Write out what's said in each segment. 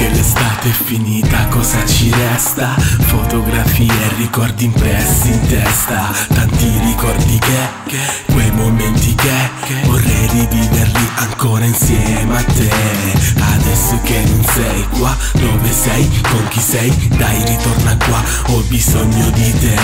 que él L'estate è finita, cosa ci resta? Fotografie e ricordi impressi in testa Tanti ricordi che, quei momenti che Vorrei riviverli ancora insieme a te Adesso che non sei qua, dove sei? Con chi sei? Dai ritorna qua, ho bisogno di te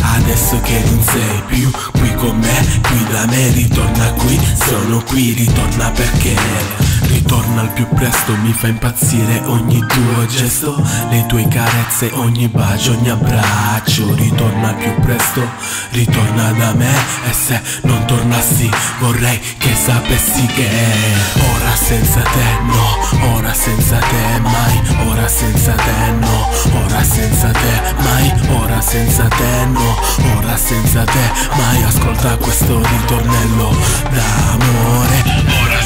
Adesso che non sei più qui con me Qui da me, ritorna qui, sono qui, ritorna perché Ritorna al più presto, mi fa impazzire ogni tuo gesto Le tue carezze, ogni bacio, ogni abbraccio Ritorna più presto, ritorna da me E se non tornassi vorrei che sapessi che Ora senza te no, ora senza te mai Ora senza te no, ora senza te mai Ora senza te no, ora senza te mai Ascolta questo ritornello d'amore Ora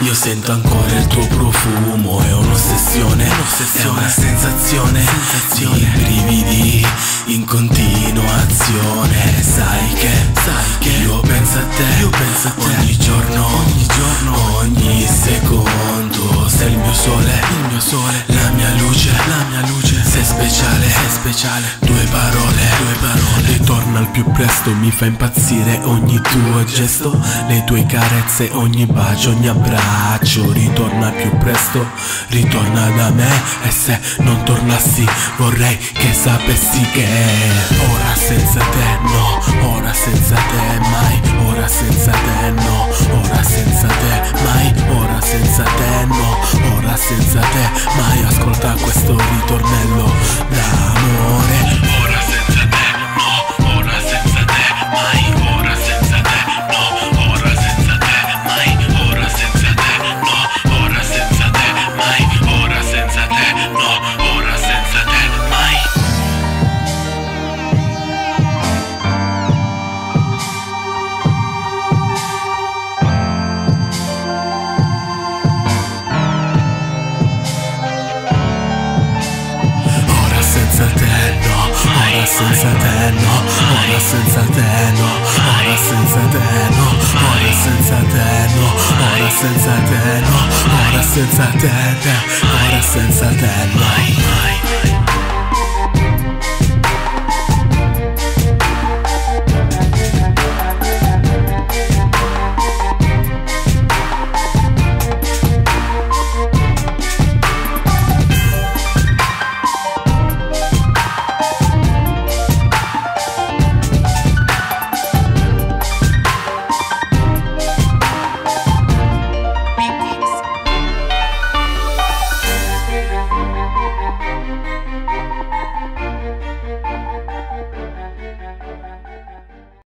Io sento ancora il tuo profumo È un'ossessione, è una sensazione, sensazione. Di brividi in continuazione. Sai che, sai che io penso a te, io penso a te. Ogni giorno, ogni giorno, ogni secondo. Sei il mio sole, il mio sole. La mia luce, la mia luce speciale, sei speciale. Due parole, due parole. Ritorna al più presto, mi fa impazzire ogni tuo gesto. Le tue carezze, ogni bacio, ogni abbraccio. Ritorna più presto, ritorna da me. E se non tornassi vorrei che sapessi che Ora senza te no, ora senza te mai. Ora senza te no, senza te mai Ascolta questo ritornello d'amore senza te no, ora senza te no, ora senza te no, ora senza te no, ora senza te no, ora senza te, ora senza te mai, mai.